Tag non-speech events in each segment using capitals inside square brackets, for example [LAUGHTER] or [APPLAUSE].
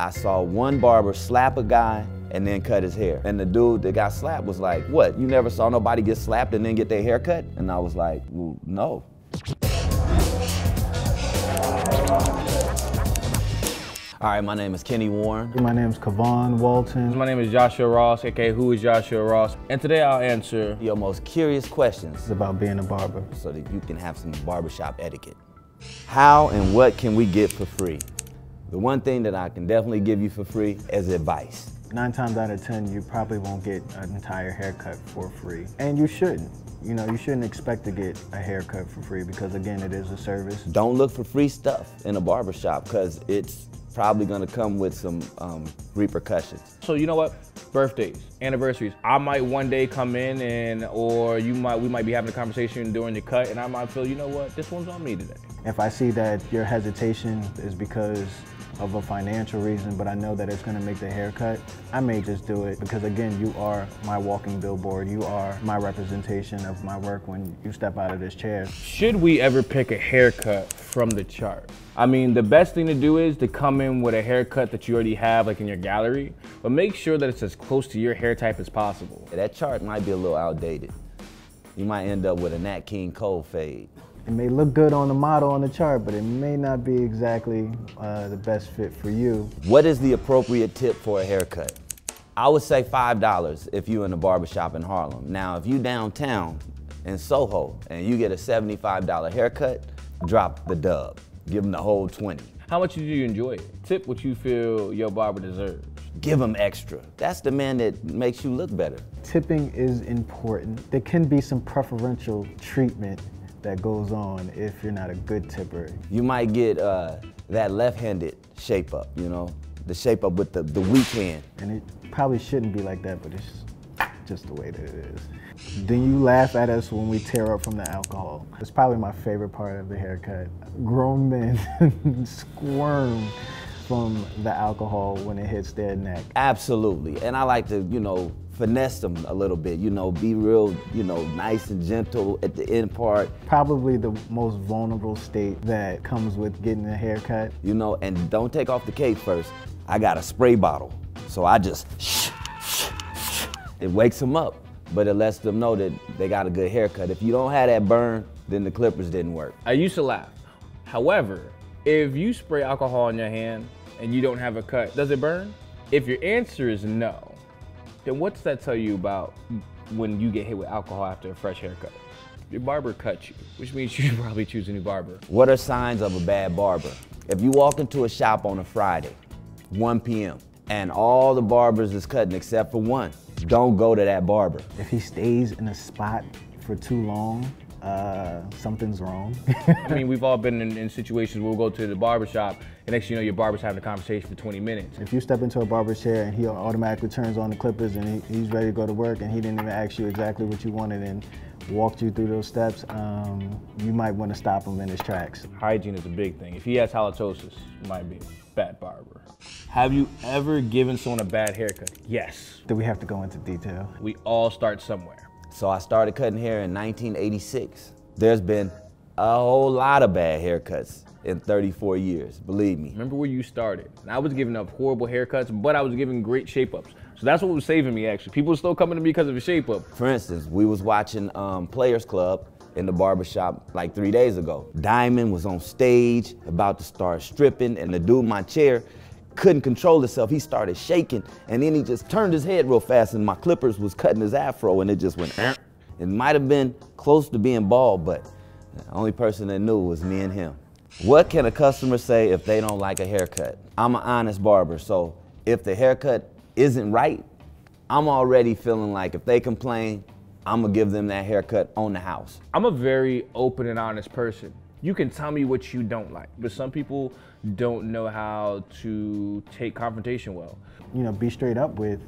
I saw one barber slap a guy and then cut his hair. And the dude that got slapped was like, what, you never saw nobody get slapped and then get their hair cut? And I was like, well, no. All right, my name is Kenny Warren. My name is Kevaan Walton. My name is Joshua Ross, aka Who is Joshua Ross? And today I'll answer Your most curious questions It's about being a barber. so that you can have some barbershop etiquette. How and what can we get for free? The one thing that I can definitely give you for free is advice. Nine times out of 10, you probably won't get an entire haircut for free. And you shouldn't. You know, you shouldn't expect to get a haircut for free because again, it is a service. Don't look for free stuff in a barbershop because it's probably gonna come with some um, repercussions. So you know what? Birthdays, anniversaries. I might one day come in and or you might we might be having a conversation during the cut and I might feel, you know what, this one's on me today. If I see that your hesitation is because of a financial reason, but I know that it's gonna make the haircut, I may just do it because again, you are my walking billboard. You are my representation of my work when you step out of this chair. Should we ever pick a haircut from the chart? I mean, the best thing to do is to come in with a haircut that you already have like in your gallery, but make sure that it's as close to your hair type as possible. That chart might be a little outdated. You might end up with a Nat King Cole fade. It may look good on the model on the chart, but it may not be exactly uh, the best fit for you. What is the appropriate tip for a haircut? I would say $5 if you're in a barbershop in Harlem. Now, if you downtown in Soho and you get a $75 haircut, drop the dub. Give them the whole 20. How much do you enjoy it? Tip what you feel your barber deserves. Give them extra. That's the man that makes you look better. Tipping is important. There can be some preferential treatment that goes on if you're not a good tipper. You might get uh, that left-handed shape up, you know, the shape up with the, the weak hand. And it probably shouldn't be like that, but it's just the way that it is. Then you laugh at us when we tear up from the alcohol. It's probably my favorite part of the haircut. Grown men [LAUGHS] squirm from the alcohol when it hits their neck. Absolutely. And I like to, you know, finesse them a little bit, you know, be real, you know, nice and gentle at the end part, Probably the most vulnerable state that comes with getting a haircut. you know, and don't take off the cape first. I got a spray bottle. So I just, shh, shh, shh. it wakes them up, but it lets them know that they got a good haircut. If you don't have that burn, then the clippers didn't work. I used to laugh. However, if you spray alcohol on your hand and you don't have a cut, does it burn? If your answer is no, then what's that tell you about when you get hit with alcohol after a fresh haircut? Your barber cut you, which means [LAUGHS] you should probably choose a new barber. What are signs of a bad barber? If you walk into a shop on a Friday, 1 p.m., and all the barbers is cutting except for one, don't go to that barber. If he stays in a spot for too long, uh, something's wrong. I mean, [LAUGHS] we've all been in, in situations where we'll go to the barber shop, and next you know, your barber's having a conversation for 20 minutes. if you step into a barber chair and he automatically turns on the clippers and he, he's ready to go to work and he didn't even ask you exactly what you wanted and walked you through those steps, um, you might want to stop him in his tracks. Hygiene is a big thing. If he has halitosis, it might be a bad barber. Have you ever given someone a bad haircut? Yes. Do we have to go into detail? We all start somewhere. So I started cutting hair in 1986. There's been a whole lot of bad haircuts in 34 years, believe me. Remember where you started. And I was giving up horrible haircuts, but I was giving great shape ups. So that's what was saving me actually. People were still coming to me because of a shape up. For instance, we was watching um, Players Club in the barbershop like three days ago. Diamond was on stage about to start stripping and the dude in my chair couldn't control himself. He started shaking and then he just turned his head real fast and my clippers was cutting his afro and it just went, "Eh." it might have been close to being bald, but the only person that knew was me and him. What can a customer say if they don't like a haircut? I'm an honest barber, so if the haircut isn't right, I'm already feeling like if they complain, I'm gonna give them that haircut on the house. I'm a very open and honest person. You can tell me what you don't like, but some people don't know how to take confrontation well. You know, be straight up with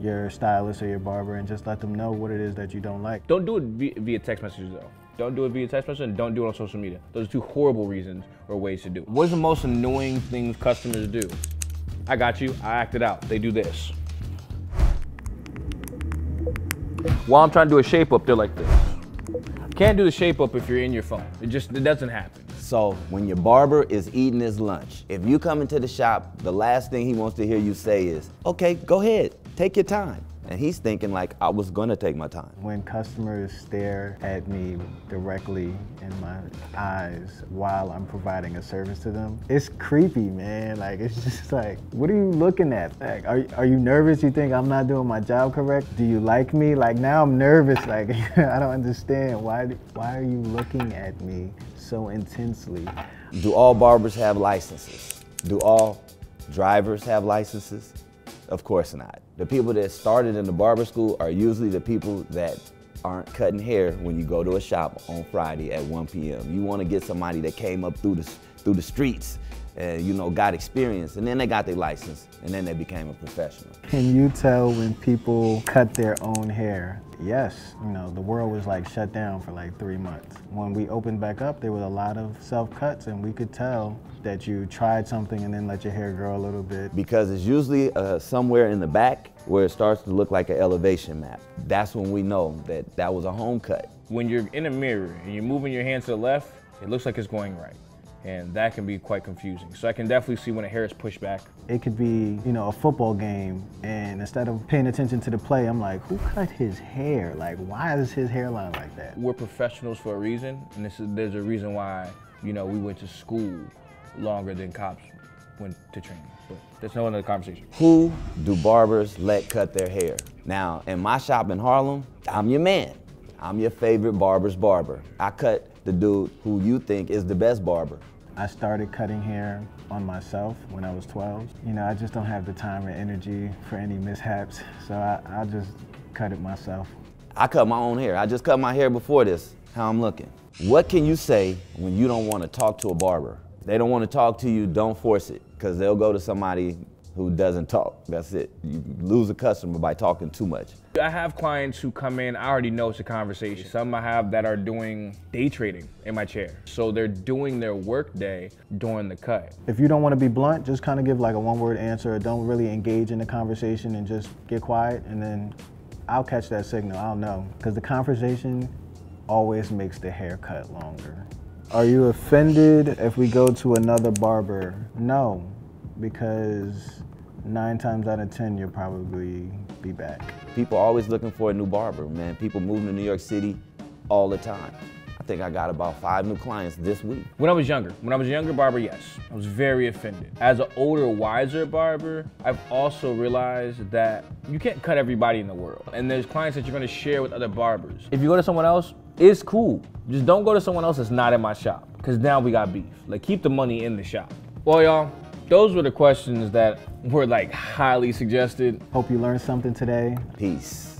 your stylist or your barber and just let them know what it is that you don't like. Don't do it via, via text messages though. Don't do it via text message and don't do it on social media. Those are two horrible reasons or ways to do it. What is the most annoying things customers do? I got you, I acted out. They do this. While I'm trying to do a shape up, they're like this. Can't do the shape up if you're in your phone. It just it doesn't happen. So when your barber is eating his lunch, if you come into the shop, the last thing he wants to hear you say is, okay, go ahead, take your time. And he's thinking like I was gonna take my time. When customers stare at me directly in my eyes while I'm providing a service to them, it's creepy, man. Like it's just [LAUGHS] like, what are you looking at? Like, are, are you nervous? You think I'm not doing my job correct? Do you like me? Like now I'm nervous. [LAUGHS] Like [LAUGHS] I don't understand. Why why are you looking at me so intensely? Do all barbers have licenses? Do all drivers have licenses? Of course not. The people that started in the barber school are usually the people that aren't cutting hair when you go to a shop on Friday at 1 p.m. You want to get somebody that came up through the, through the streets and you know got experience and then they got their license and then they became a professional. Can you tell when people cut their own hair? Yes, you know, the world was like shut down for like three months. When we opened back up, there was a lot of self-cuts and we could tell that you tried something and then let your hair grow a little bit. Because it's usually uh, somewhere in the back where it starts to look like an elevation map. That's when we know that that was a home cut. When you're in a mirror and you're moving your hand to the left, it looks like it's going right and that can be quite confusing. So I can definitely see when a hair is pushed back. It could be, you know, a football game, and instead of paying attention to the play, I'm like, who cut his hair? Like, why is his hairline like that? We're professionals for a reason, and this is, there's a reason why, you know, we went to school longer than cops went to training. But that's no other conversation. Who do barbers let cut their hair? Now, in my shop in Harlem, I'm your man. I'm your favorite barber's barber. I cut the dude who you think is the best barber. I started cutting hair on myself when I was 12. You know, I just don't have the time or energy for any mishaps, so I, I'll just cut it myself. I cut my own hair. I just cut my hair before this, how I'm looking. What can you say when you don't want to talk to a barber? They don't want to talk to you, don't force it, because they'll go to somebody who doesn't talk. That's it. You lose a customer by talking too much. I have clients who come in, I already know it's a conversation. Some I have that are doing day trading in my chair. So they're doing their work day during the cut. If you don't want to be blunt, just kind of give like a one word answer. Don't really engage in the conversation and just get quiet and then I'll catch that signal. I'll know. Because the conversation always makes the haircut longer. Are you offended if we go to another barber? No, because nine times out of 10, you'll probably be back. People are always looking for a new barber, man. People moving to New York City all the time. I think I got about five new clients this week. When I was younger, when I was a younger barber, yes, I was very offended. As an older, wiser barber, I've also realized that you can't cut everybody in the world. And there's clients that you're gonna share with other barbers. If you go to someone else, it's cool. Just don't go to someone else that's not in my shop, because now we got beef. Like, keep the money in the shop. Well, y'all, those were the questions that were like highly suggested. Hope you learned something today. Peace.